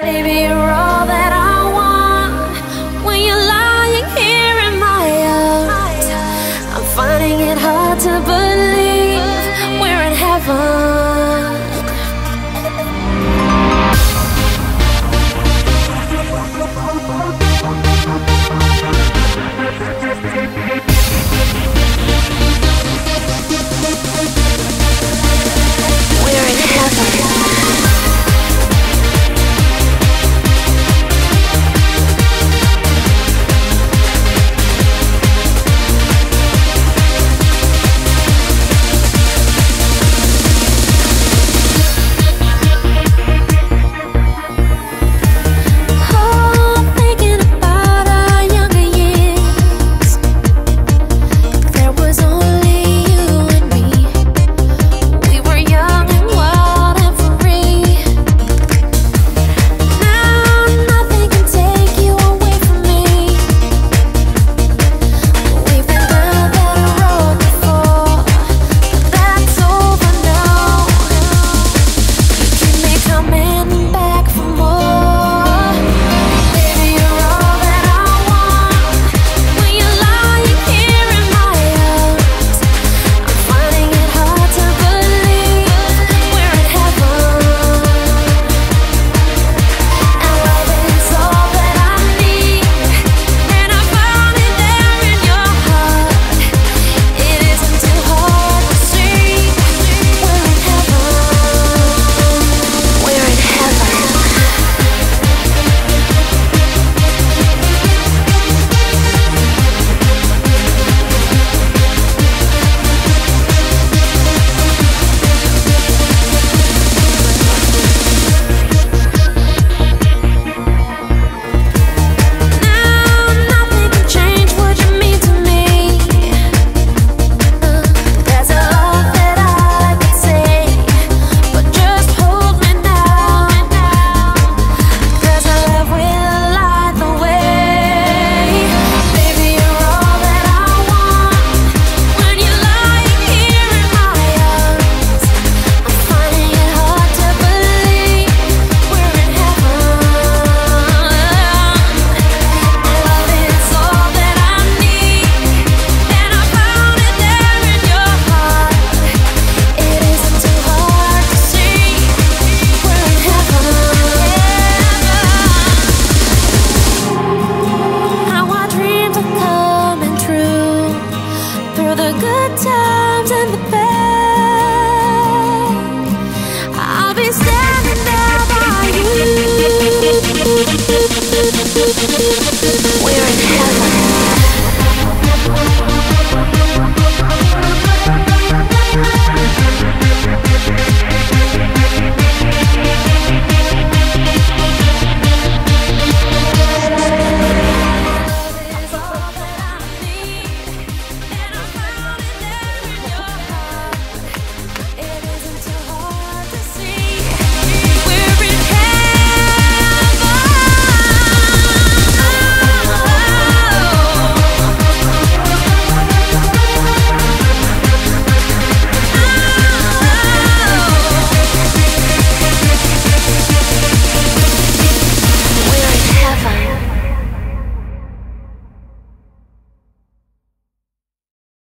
baby.